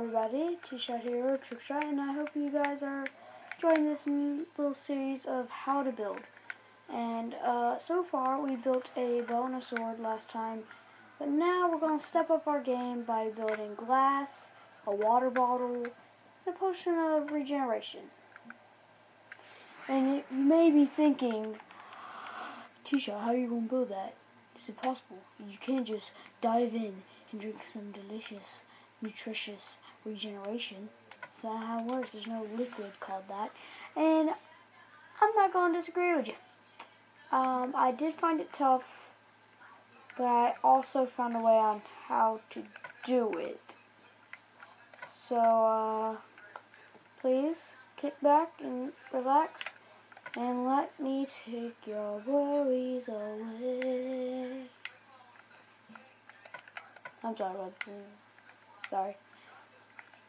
everybody, T-Shot here, Trickshot, and I hope you guys are enjoying this little series of how to build. And uh, so far, we built a bow and sword last time, but now we're going to step up our game by building glass, a water bottle, and a potion of regeneration. And you, may be thinking, T-Shot, how are you going to build that? It's impossible. You can't just dive in and drink some delicious nutritious regeneration. That's not how it works. There's no liquid called that. And I'm not going to disagree with you. Um, I did find it tough, but I also found a way on how to do it. So, uh, please kick back and relax and let me take your worries away. I'm sorry about the Sorry.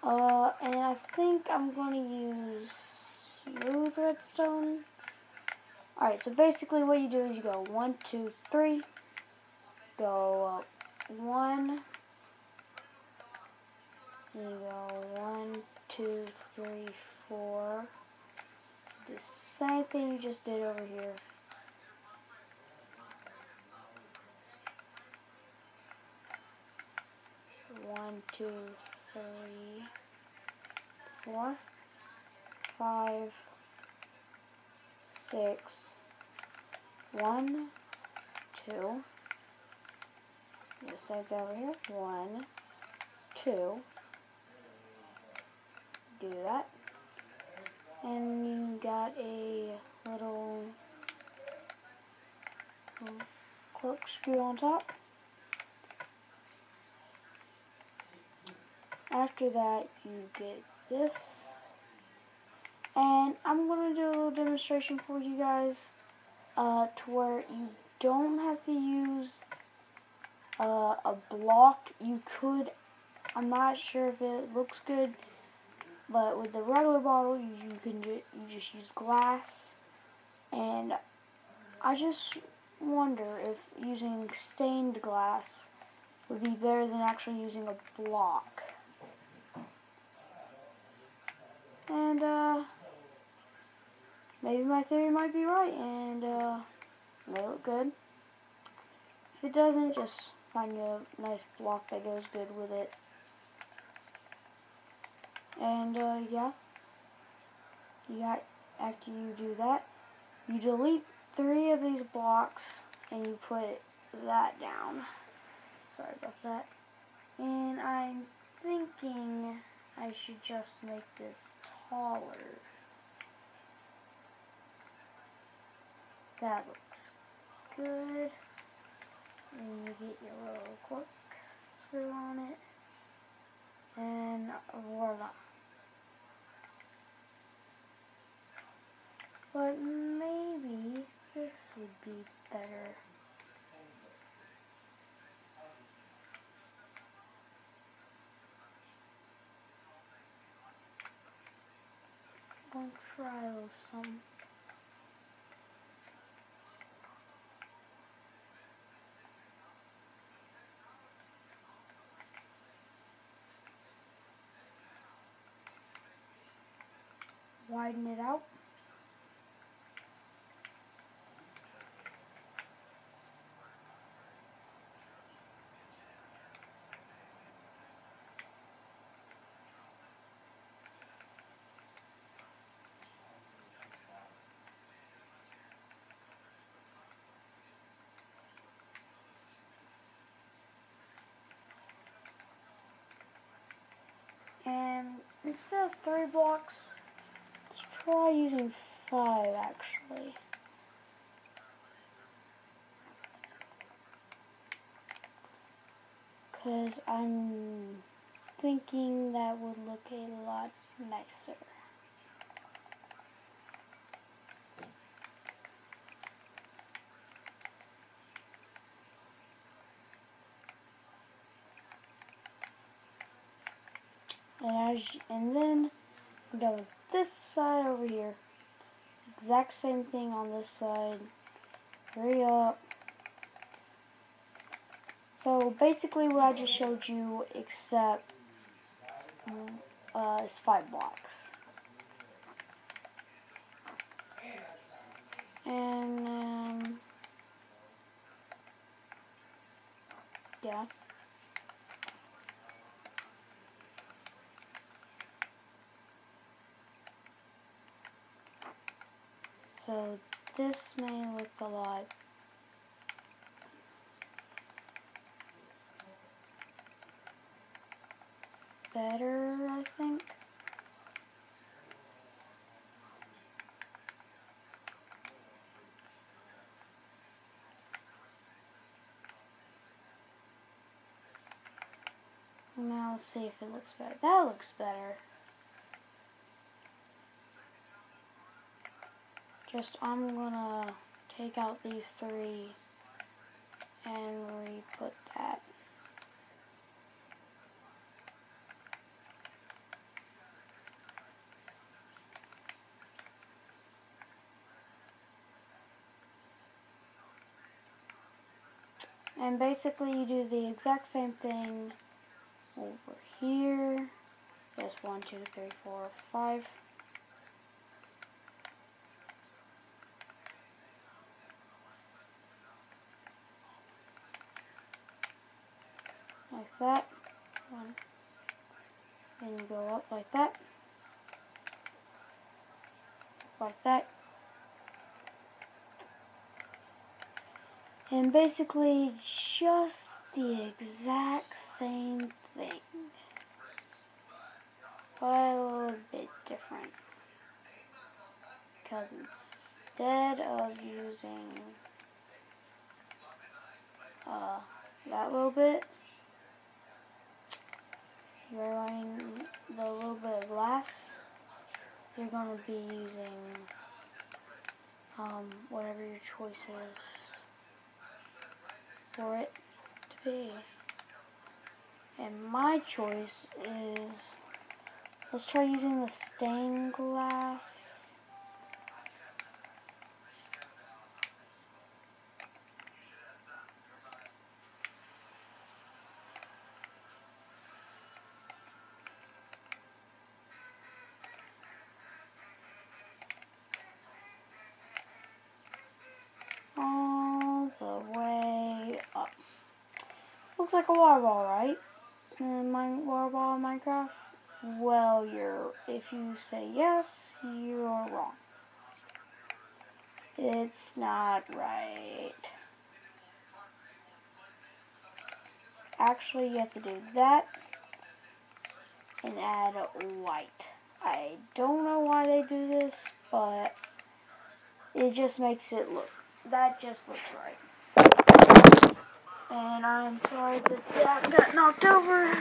Uh, and I think I'm going to use smooth redstone. Alright, so basically what you do is you go one, two, three. Go up one. You go one, two, three, four. The same thing you just did over here. one, two, three, four, five, six, one, two. This side's over here. One, two. Do that. And you got a little, little corkscrew on top. After that, you get this. And I'm going to do a little demonstration for you guys uh, to where you don't have to use uh, a block. You could, I'm not sure if it looks good, but with the regular bottle, you, you can ju you just use glass. And I just wonder if using stained glass would be better than actually using a block. And, uh, maybe my theory might be right, and, uh, may look good. If it doesn't, just find a nice block that goes good with it. And, uh, yeah. You got, after you do that, you delete three of these blocks, and you put that down. Sorry about that. And I'm thinking I should just make this taller. That looks good. And you get your little cork screw on it. And voila. But maybe this would be better. I'll try some. Widen it out. And instead of three blocks, try using five actually. Because I'm thinking that would look a lot nicer. And as and then I'm done with this side over here. Exact same thing on this side. Hurry up. So basically what I just showed you except uh, is five blocks. And um, yeah. So this may look a lot better, I think. Now let's see if it looks better. That looks better. Just, I'm gonna take out these three and re-put that. And basically you do the exact same thing over here. Just one, two, three, four, five. Like that. One. Then you go up like that. Like that. And basically just the exact same thing. But a little bit different. Because instead of using uh, that little bit, you're the little bit of glass, you're going to be using um, whatever your choice is for it to be. And my choice is, let's try using the stained glass. Looks like a water ball, right? And my water ball in Minecraft? Well, you're if you say yes, you're wrong. It's not right. Actually, you have to do that and add white. I don't know why they do this, but it just makes it look, that just looks right. And I'm sorry that that got knocked over.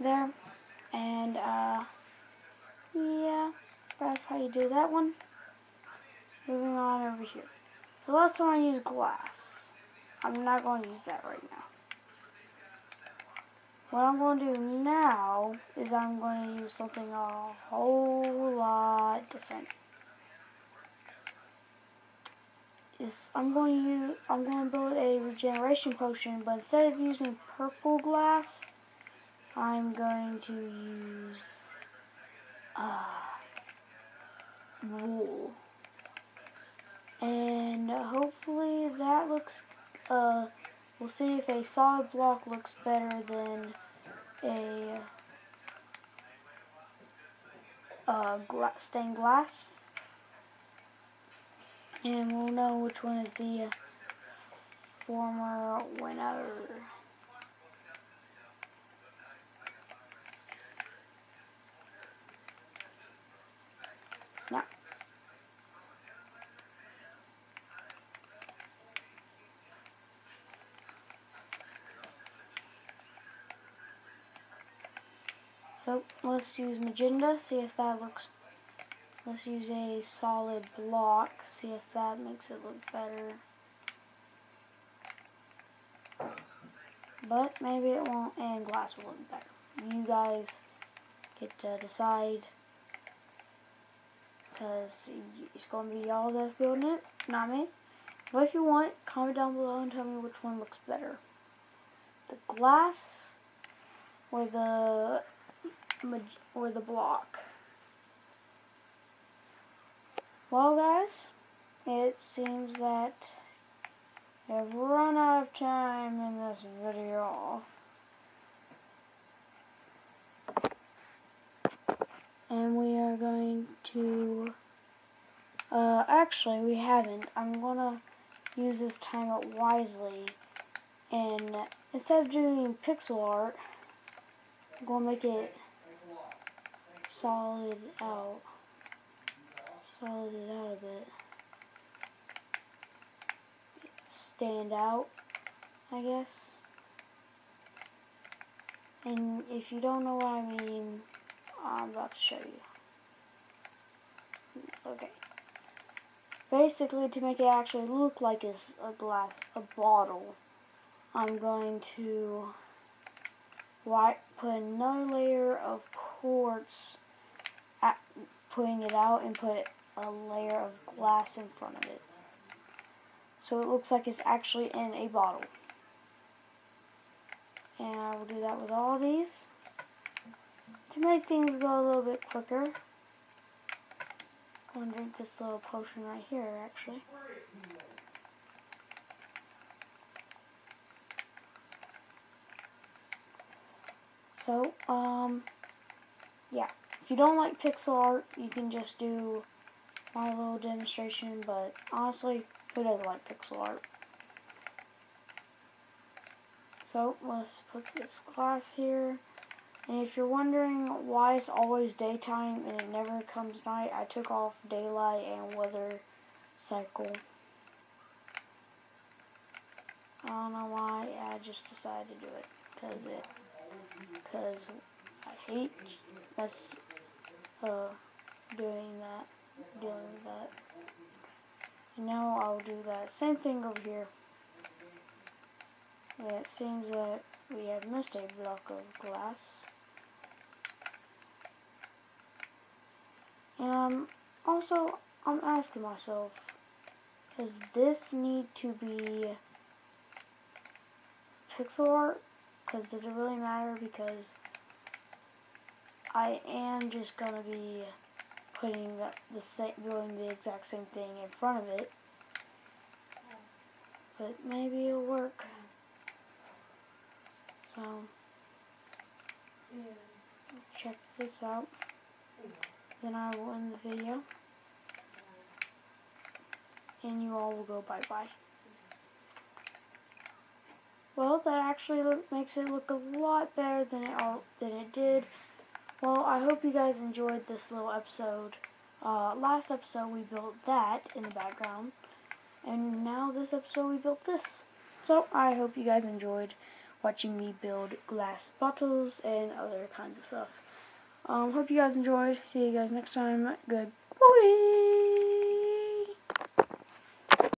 There. And, uh, yeah, that's how you do that one. Moving on over here. So last time I used glass. I'm not going to use that right now. What I'm going to do now is I'm going to use something a whole lot different. Is I'm going to use I'm going to build a regeneration potion, but instead of using purple glass, I'm going to use uh, wool, and hopefully that looks. Uh, we'll see if a solid block looks better than a gla stained glass and we'll know which one is the former winner. Now, So let's use magenta, see if that looks, let's use a solid block, see if that makes it look better. But maybe it won't, and glass will look better. You guys get to decide, because it's going to be y'all that's building it, not me. But if you want, comment down below and tell me which one looks better. The glass or the or the block. Well guys, it seems that I've run out of time in this video. And we are going to, uh, actually we haven't. I'm gonna use this time up wisely. And instead of doing pixel art, I'm gonna make it solid out. Solid it out a bit. Stand out, I guess. And if you don't know what I mean, I'm about to show you. Okay. Basically, to make it actually look like it's a glass, a bottle, I'm going to white, put another layer of quartz, putting it out, and put a layer of glass in front of it. So it looks like it's actually in a bottle. And I will do that with all these. To make things go a little bit quicker, I'm going to drink this little potion right here, actually. So, um, yeah. If you don't like pixel art, you can just do my little demonstration, but honestly, who doesn't like pixel art? So, let's put this glass here. And if you're wondering why it's always daytime and it never comes night, I took off daylight and weather cycle. I don't know why, I just decided to do it. Because it, because I hate us, uh, doing that, with that. And now I'll do that same thing over here. Yeah, it seems that we have missed a block of glass. And also, I'm asking myself, does this need to be pixel art? Because does it really matter? Because I am just going to be putting the, same, doing the exact same thing in front of it. But maybe it'll work. So, check this out. Then I will end the video. And you all will go bye-bye. Well, that actually makes it look a lot better than it, all, than it did. Well, I hope you guys enjoyed this little episode. Uh, last episode we built that in the background. And now this episode we built this. So, I hope you guys enjoyed watching me build glass bottles and other kinds of stuff. Um, hope you guys enjoyed. See you guys next time. Good. Bye.